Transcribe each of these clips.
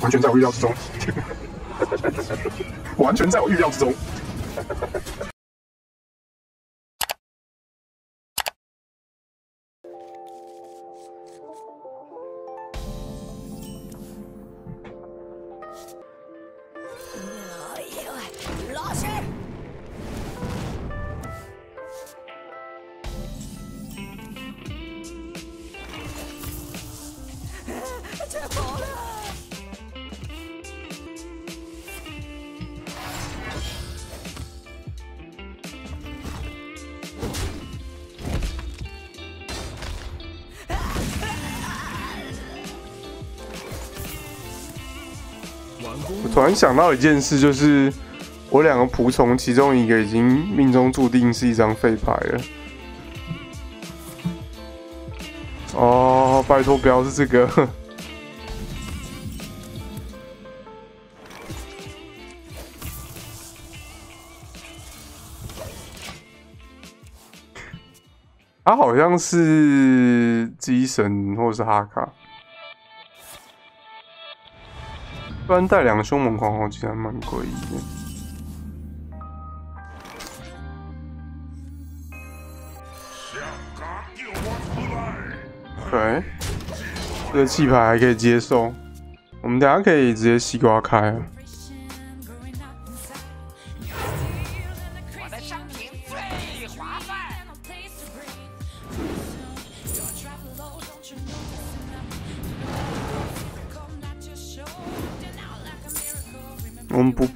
完全在我预料之中，完全在我预料之中。我突然想到一件事，就是我两个仆从其中一个已经命中注定是一张废牌了。哦，拜托不要是这个。他好像是机神或者是哈卡。不然带两个凶猛狂，其实还蛮诡异的。对，这个气牌还可以接受。我们等下可以直接西瓜开。我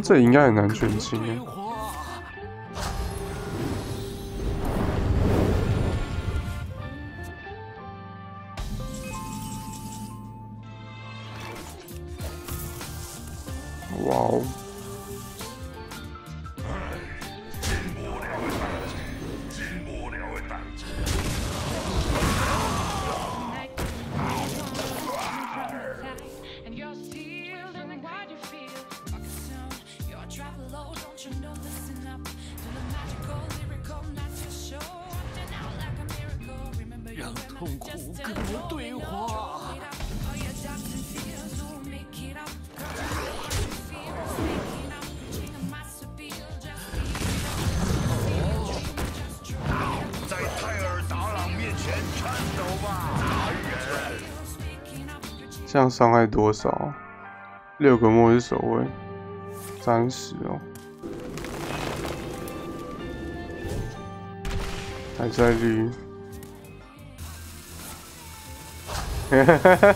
那这应该很难全清。哇哦！这样伤害多少？六个末日守卫，三十哦。还在绿。哈哈哈！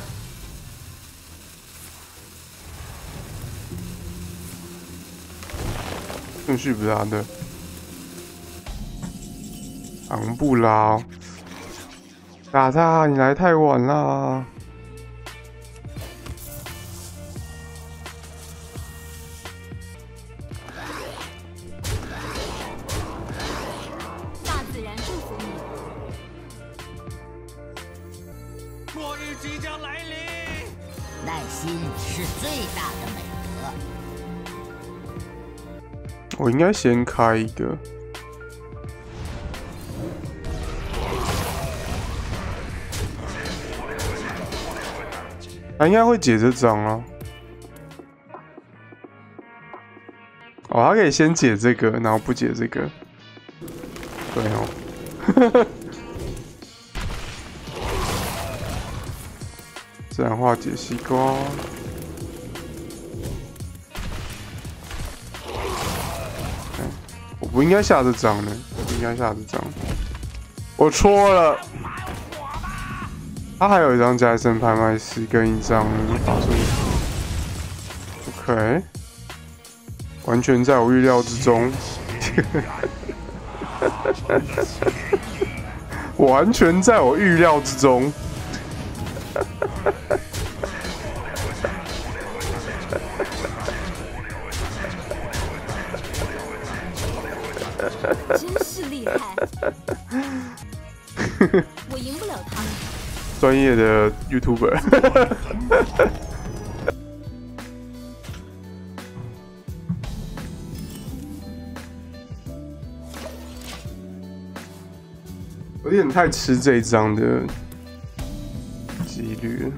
顺序不是他的。昂布拉，打他！你来太晚了。末日即将来临，耐心是最大的美德。我应该先开一个。他应该会解这张啊。哦，他可以先解这个，然后不解这个。对哦。自然化解西瓜。我不应该下这张的，不应该下这张。我错了。他还有一张加森拍卖师跟一张法术。OK，完全在我预料之中。完全在我预料之中。真是厉害！我赢不了他。专业的 YouTuber。有点太吃这一张的几率。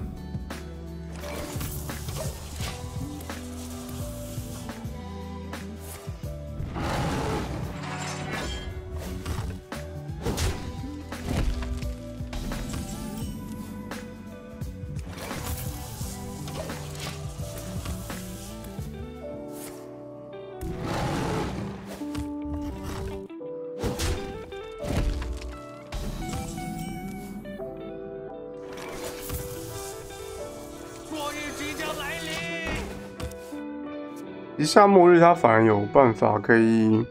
下末日，它反而有办法可以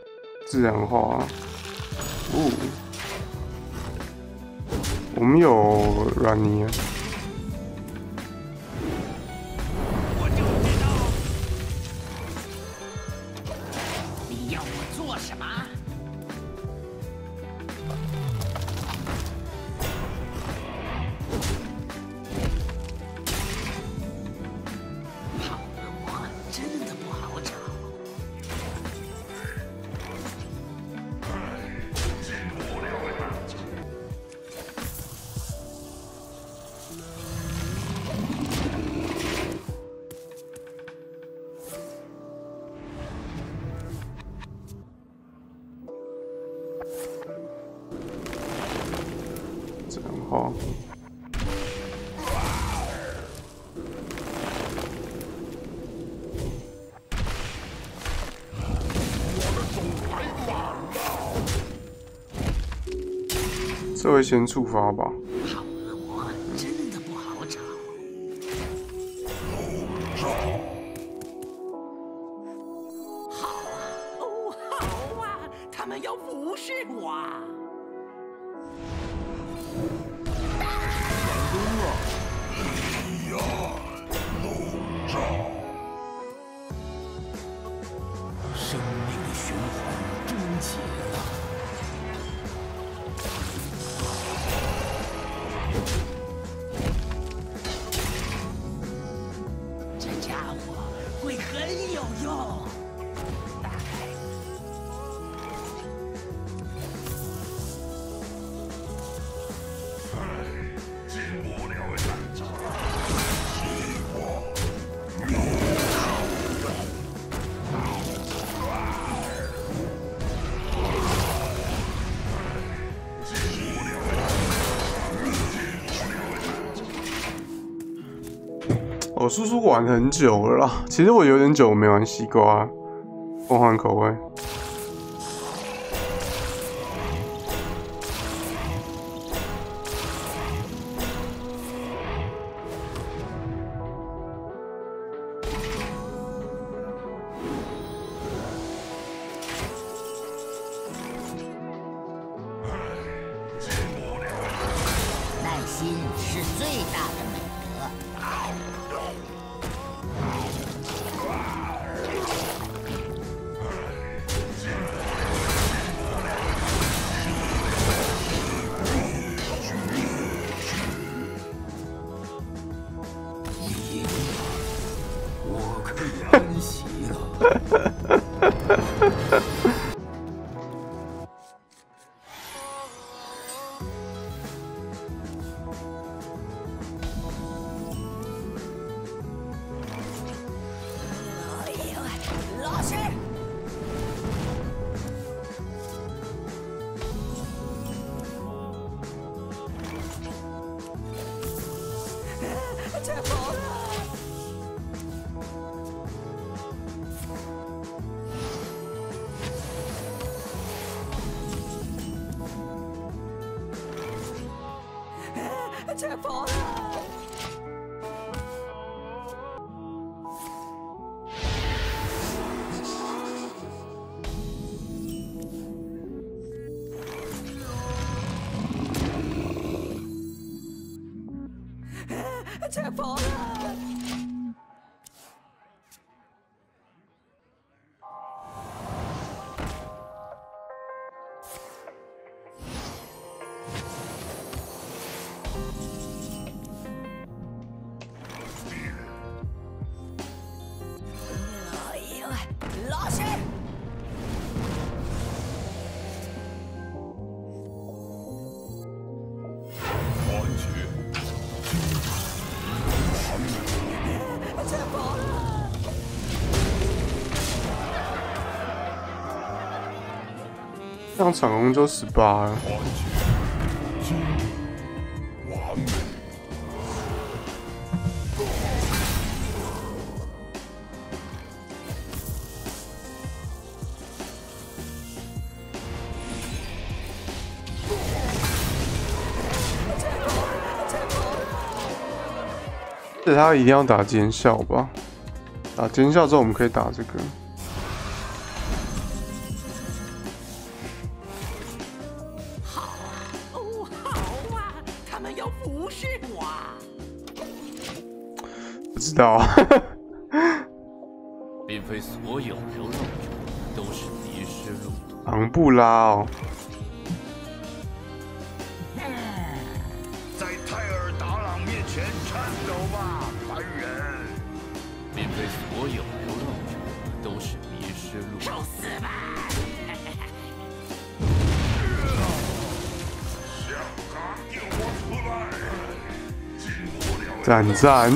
自然化。哦，我们有软泥哦。这会先触发吧？我叔叔玩很久了啦，其实我有点久没玩西瓜，换换口味。解老实！团结，解放了！这样场攻就十八了。这他一定要打尖效吧？打尖效之后，我们可以打这个。哦，好啊，他们要服侍我啊。不知道啊，并非所有流浪者都是迷失路途。昂布拉哦，赞赞。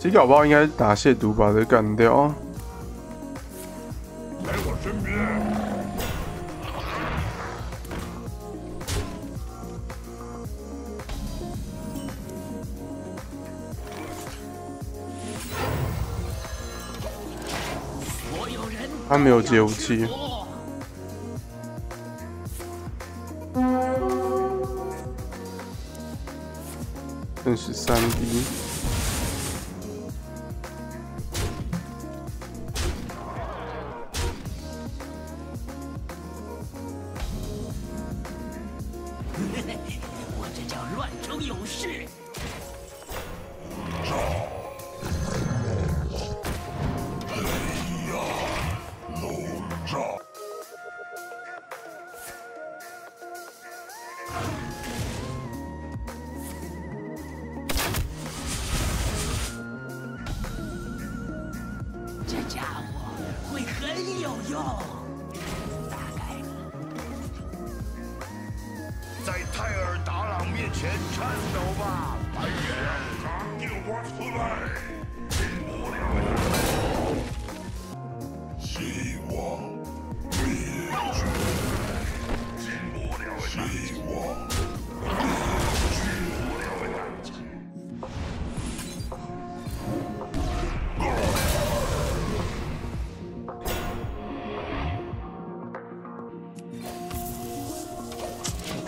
其实搞不好应该打亵渎把这干掉。来我身边。他没有接武器，我剩十三滴。我这叫乱中有序。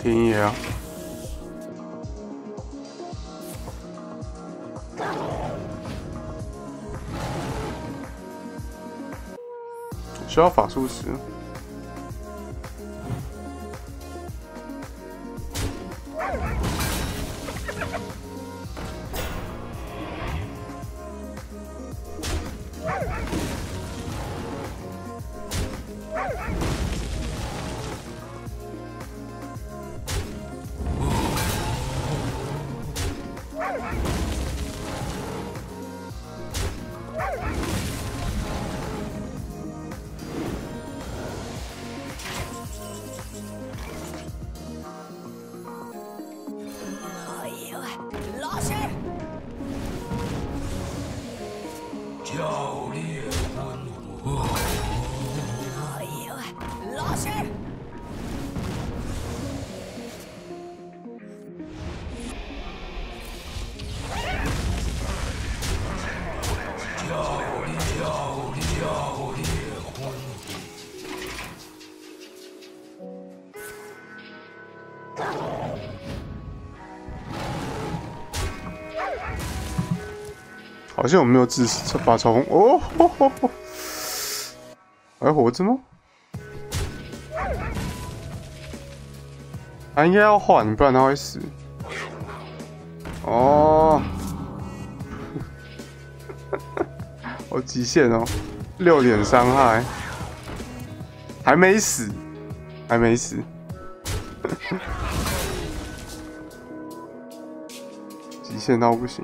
田野啊，需要法术石。好像有没有致死把嘲讽哦，还活着吗？他应该要换，不然他会死。哦，我极限哦，六点伤害，还没死，还没死。极限到不行。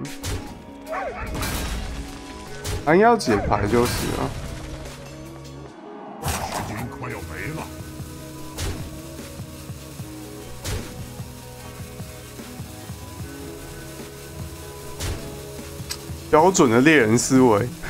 他应该要解牌就是了。时间快要没了。标准的猎人思维。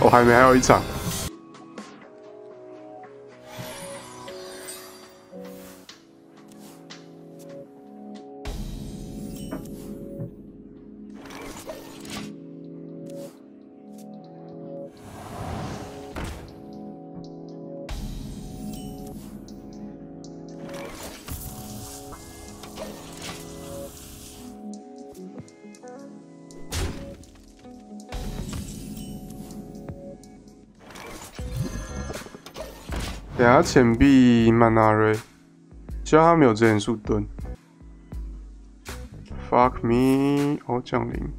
我还没，还有一场。等下钱币曼纳瑞，希望他没有之前速蹲。Fuck me！哦，降临。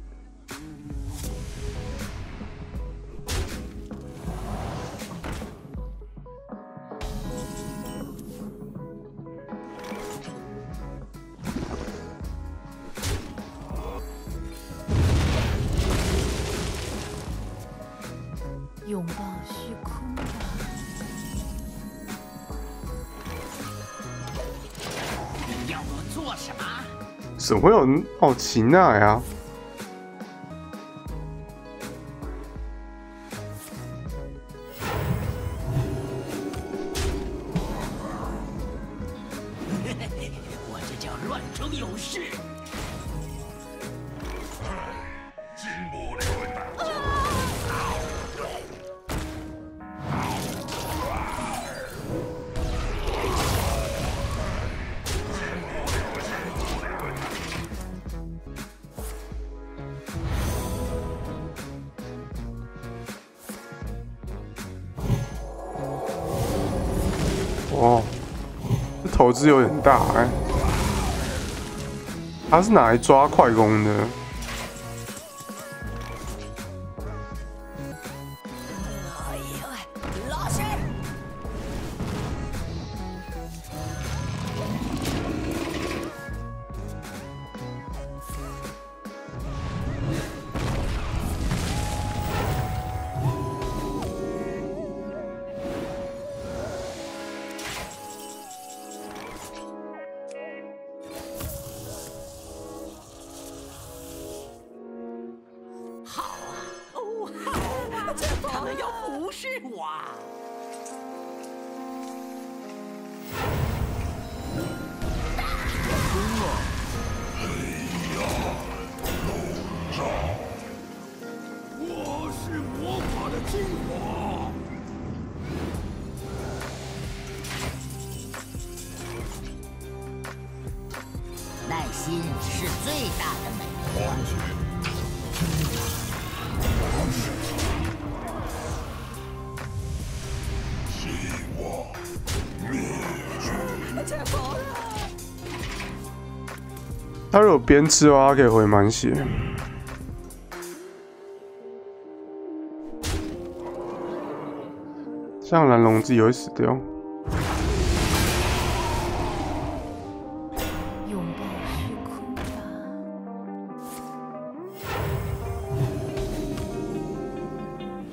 怎么会有哦奇娜呀？我这叫乱中有序。投资有点大哎、他是拿来抓快攻的。耐心是最大的美德。他如果边吃的话，他可以回满血。像蓝龙自己会死掉。拥抱虚空吧。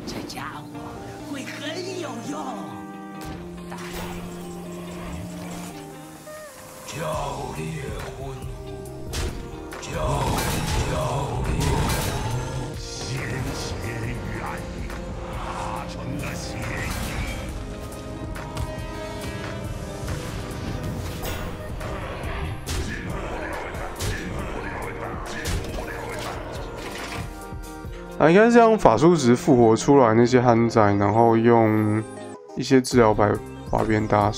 这家伙会很有用。教猎魂，教教啊，应该是让法术值复活出来那些憨仔，然后用一些治疗牌把别人打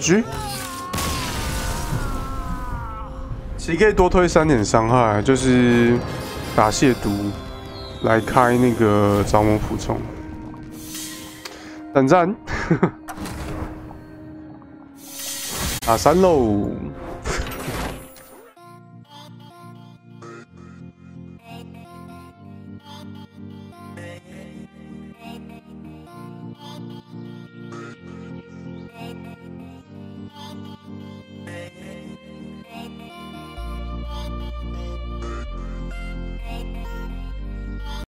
G，其实可以多推三点伤害，就是打亵渎来开那个招魔补充。等战，打三喽。